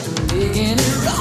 like we're making it right.